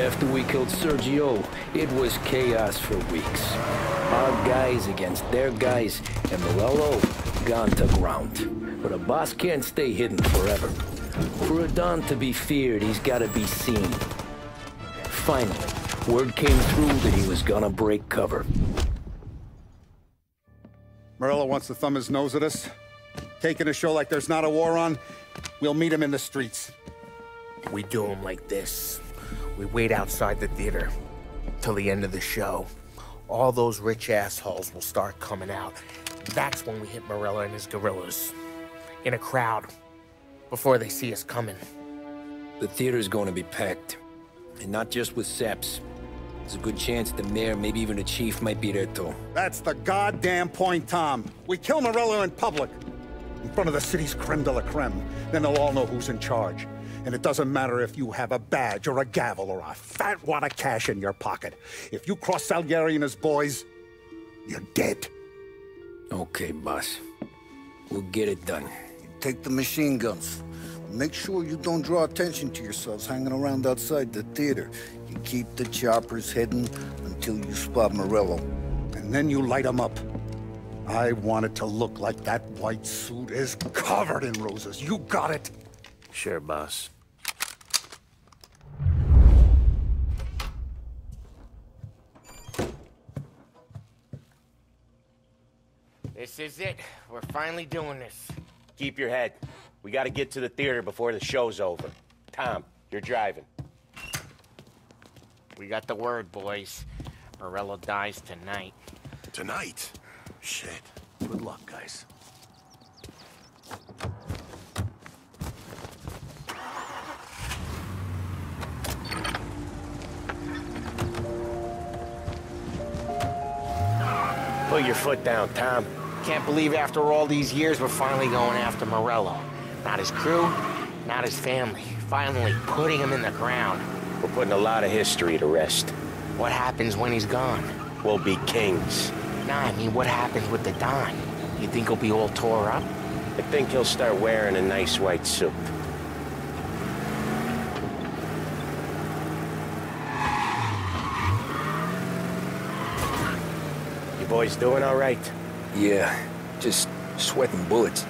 After we killed Sergio, it was chaos for weeks. Our guys against their guys, and Morello gone to ground. But a boss can't stay hidden forever. For a Don to be feared, he's gotta be seen. Finally, word came through that he was gonna break cover. Morello wants to thumb his nose at us. Taking a show like there's not a war on, we'll meet him in the streets. We do him like this. We wait outside the theater till the end of the show. All those rich assholes will start coming out. That's when we hit Morello and his gorillas. In a crowd. Before they see us coming. The theater's going to be packed. And not just with Seps. There's a good chance the mayor, maybe even the chief, might be there too. That's the goddamn point, Tom. We kill Morello in public. In front of the city's creme de la creme. Then they'll all know who's in charge. And it doesn't matter if you have a badge or a gavel or a fat wad of cash in your pocket. If you cross Salieri and his boys, you're dead. Okay, boss. We'll get it done. Take the machine guns. Make sure you don't draw attention to yourselves hanging around outside the theater. You keep the choppers hidden until you spot Morello. And then you light them up. I want it to look like that white suit is covered in roses. You got it? Sure, boss. This is it. We're finally doing this. Keep your head. We gotta get to the theater before the show's over. Tom, you're driving. We got the word, boys. Morello dies tonight. Tonight? Shit. Good luck, guys. Put your foot down, Tom. Can't believe after all these years we're finally going after Morello. Not his crew, not his family. Finally putting him in the ground. We're putting a lot of history to rest. What happens when he's gone? We'll be kings. Nah, I mean, what happens with the Don? You think he'll be all tore up? I think he'll start wearing a nice white suit. Boys doing all right? Yeah, just sweating bullets.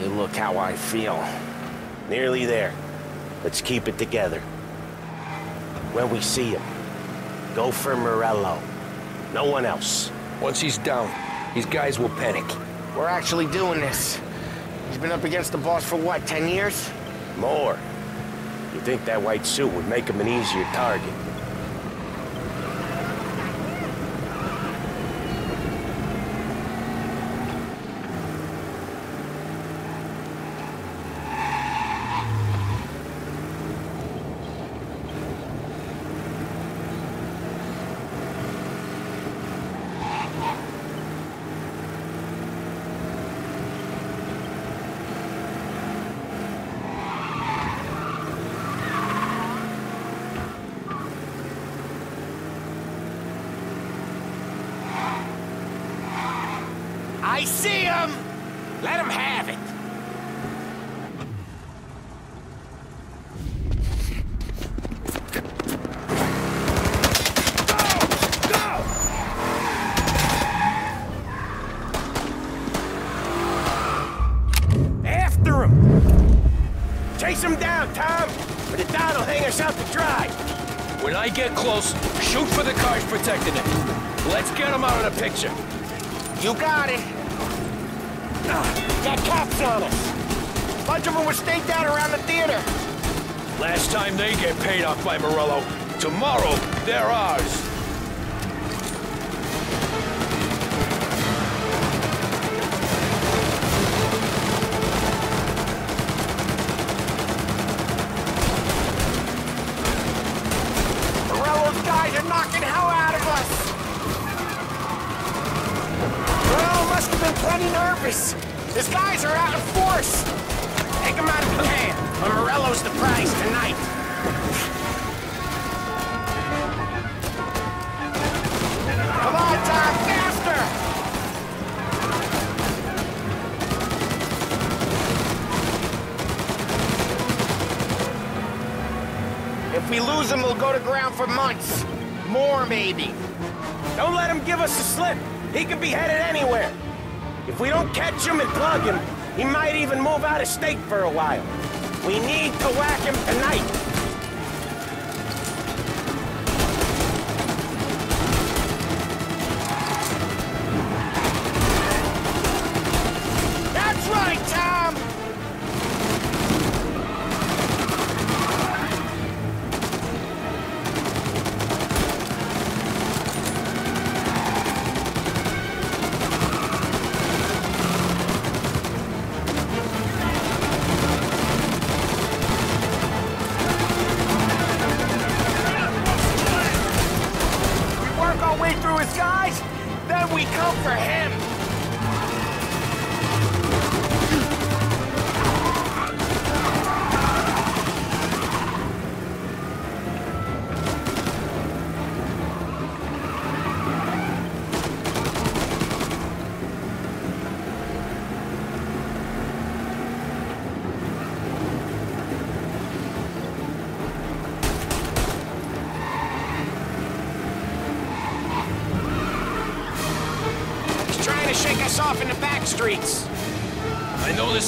You look how I feel. Nearly there. Let's keep it together. When we see him, go for Morello. No one else. Once he's down, these guys will panic. We're actually doing this. He's been up against the boss for what, 10 years? More. You think that white suit would make him an easier target? I see him! Let him have it. After him! Chase him down, Tom! Or the Don will hang us out to dry! When I get close, shoot for the cars protecting it. Let's get them out of the picture. You got it. Got cops on us. Bunch of them were staked out around the theater. Last time they get paid off by Morello. Tomorrow, they're ours. Plenty nervous. His guys are out of force. Take him out if you can. Morello's the prize tonight. Come on, Tom, faster! If we lose him, we'll go to ground for months. More, maybe. Don't let him give us a slip. He could be headed anywhere. If we don't catch him and plug him, he might even move out of state for a while. We need to whack him tonight.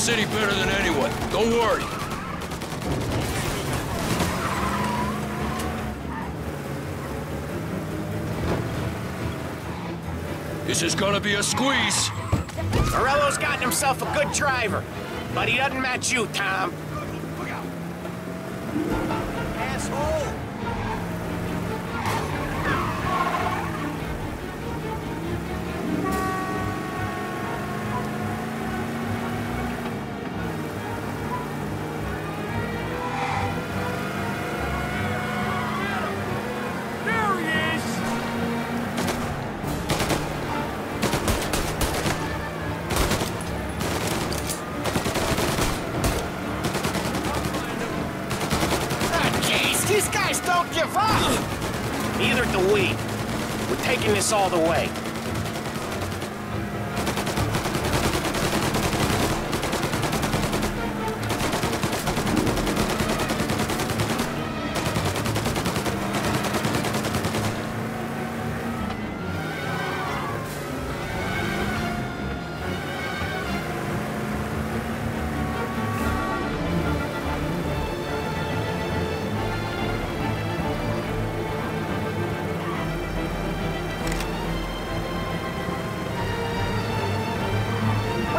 City better than anyone. Don't worry. This is gonna be a squeeze. Morello's gotten himself a good driver, but he doesn't match you, Tom. Asshole! These guys don't give up! Neither do we. We're taking this all the way.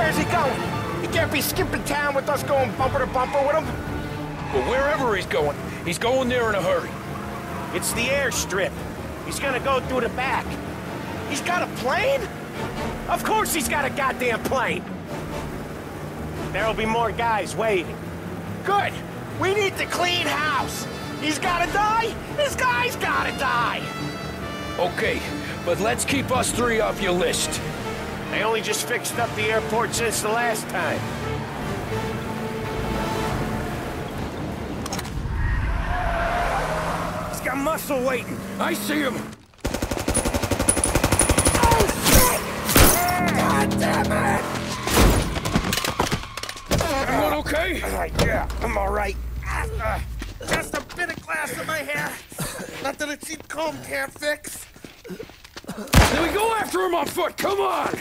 Where's he going? He can't be skipping town with us going bumper to bumper with him. But wherever he's going, he's going there in a hurry. It's the airstrip. He's gonna go through the back. He's got a plane? Of course he's got a goddamn plane. There'll be more guys waiting. Good. We need to clean house. He's gotta die. This guy's gotta die. Okay, but let's keep us three off your list. They only just fixed up the airport since the last time. He's got muscle waiting. I see him. Oh shit! God damn it! Everyone okay? yeah, I'm all right. Uh, just a bit of glass in my hair. Nothing a cheap comb can't fix. Then we go after him on foot. Come on.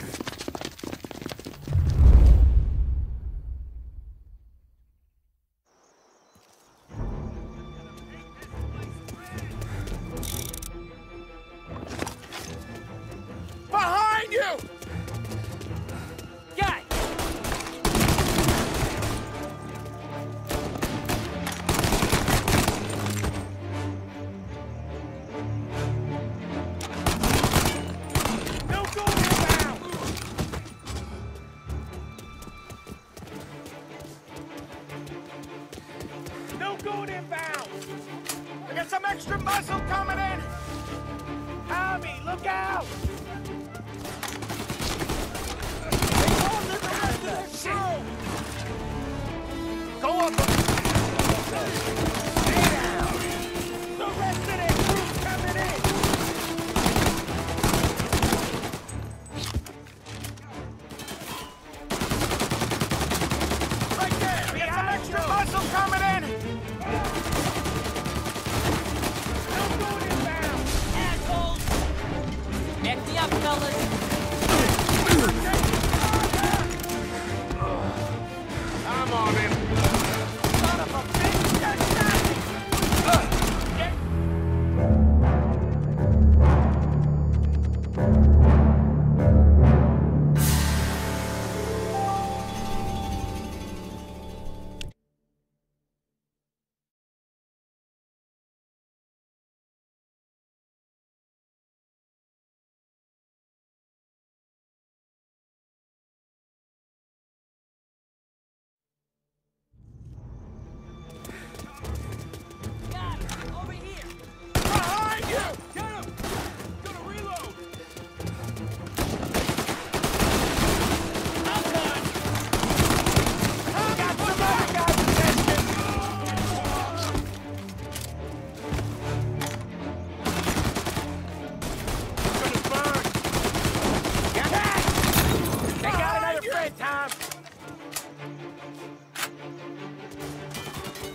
playtime!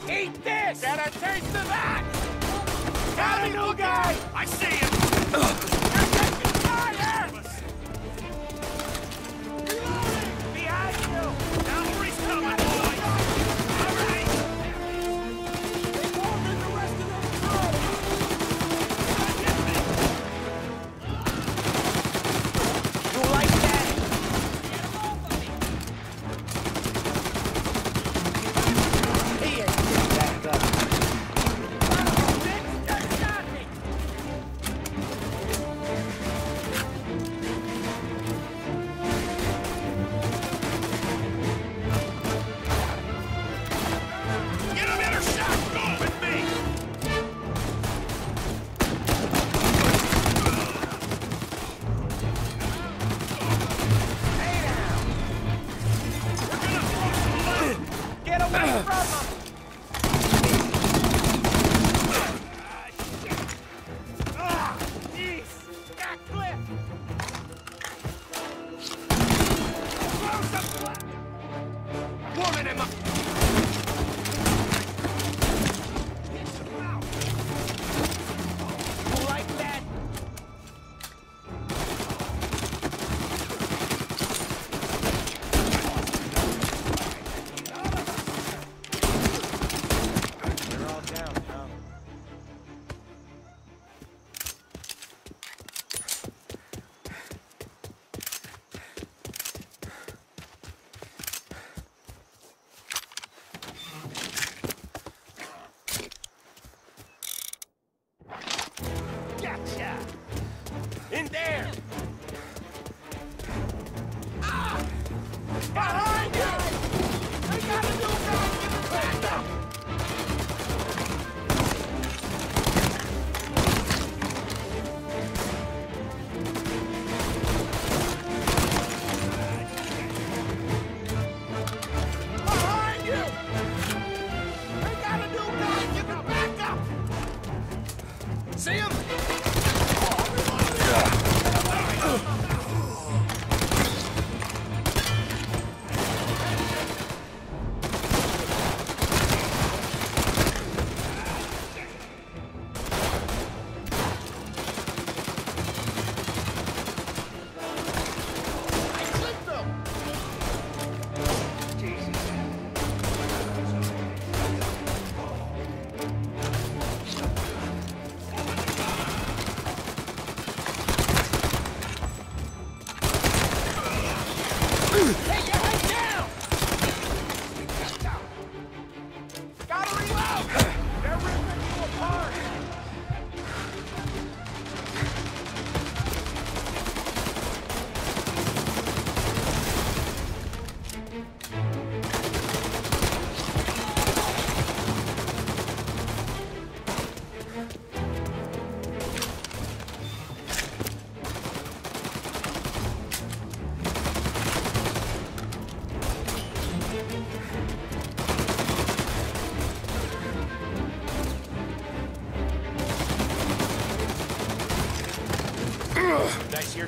Eat this! Got a taste of that! Got a new guy! I see him!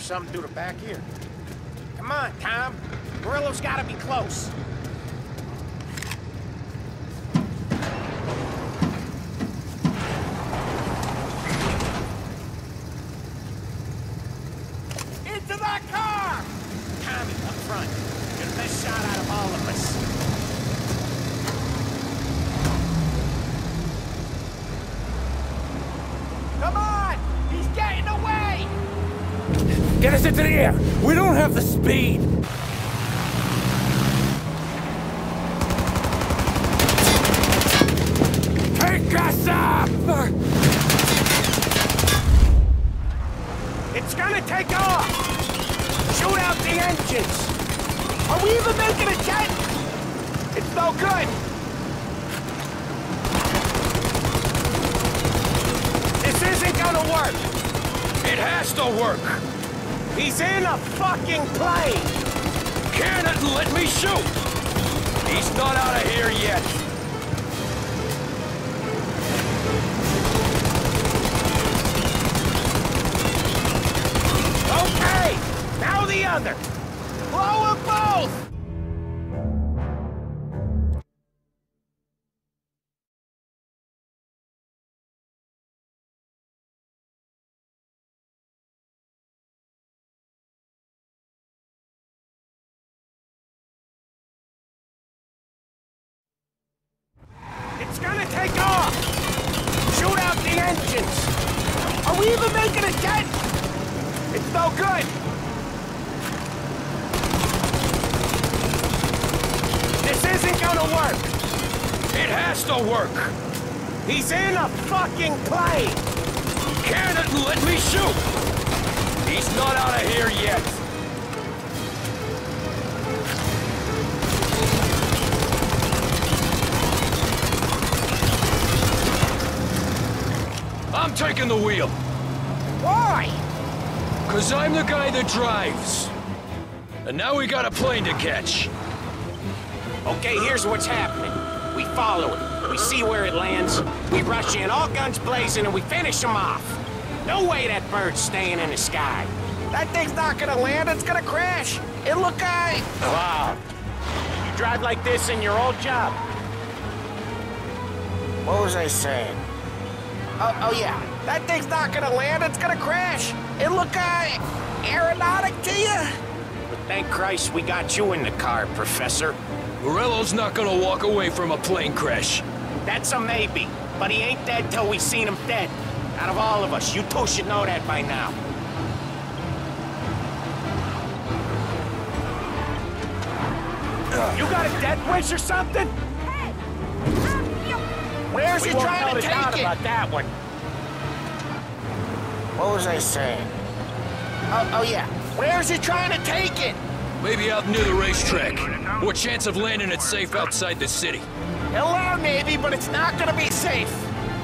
something through the back here. Come on, Tom. Morello's gotta be close. Into that car! Tommy, up front. Get us into the air! We don't have the speed! Take us up! It's gonna take off! Shoot out the engines! Are we even making a jet? It's no good! This isn't gonna work! It has to work! He's in a fucking plane! It let me shoot! He's not out of here yet! Okay! Now the other! Blow them both! We even making a jet? It's no good! This isn't gonna work! It has to work! He's in a fucking plane! Can it let me shoot! He's not out of here yet! I'm taking the wheel, Why? cause I'm the guy that drives. And now we got a plane to catch. Okay, here's what's happening. We follow it. We see where it lands. We rush in, all guns blazing, and we finish them off. No way that bird's staying in the sky. That thing's not gonna land, it's gonna crash. It look I. Wow. You drive like this in your old job. What was I saying? Oh, oh yeah. That thing's not gonna land, it's gonna crash. It look I. aeronautic to you? But thank Christ we got you in the car, Professor. Morello's not gonna walk away from a plane crash. That's a maybe, but he ain't dead till we've seen him dead. Out of all of us, you two should know that by now. You got a death wish or something? Where's We he won't trying tell to the town take it? about that one. What was I saying? Oh, oh yeah. Where's he trying to take it? Maybe out near the racetrack. What chance of landing it safe outside the city? He'll land maybe, but it's not gonna be safe.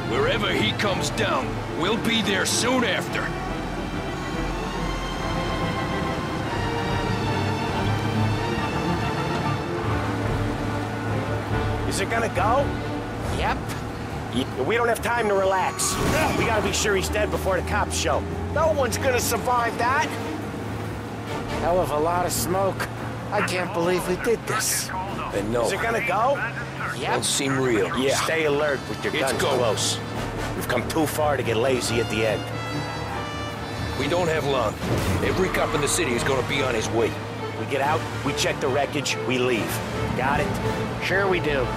Wherever he comes down, we'll be there soon after. Is it gonna go? Yep. We don't have time to relax. We gotta be sure he's dead before the cops show. No one's gonna survive that. Hell of a lot of smoke. I can't believe we did this. And no, Is it gonna go? don't Yep. seem real. Yeah. Stay alert with your It's guns go. close. We've come too far to get lazy at the end. We don't have long. Every cop in the city is gonna be on his way. We get out, we check the wreckage, we leave. Got it? Sure we do.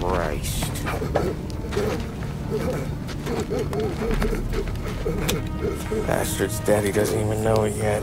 Christ. Bastard's daddy doesn't even know it yet.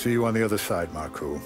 See you on the other side, Marku.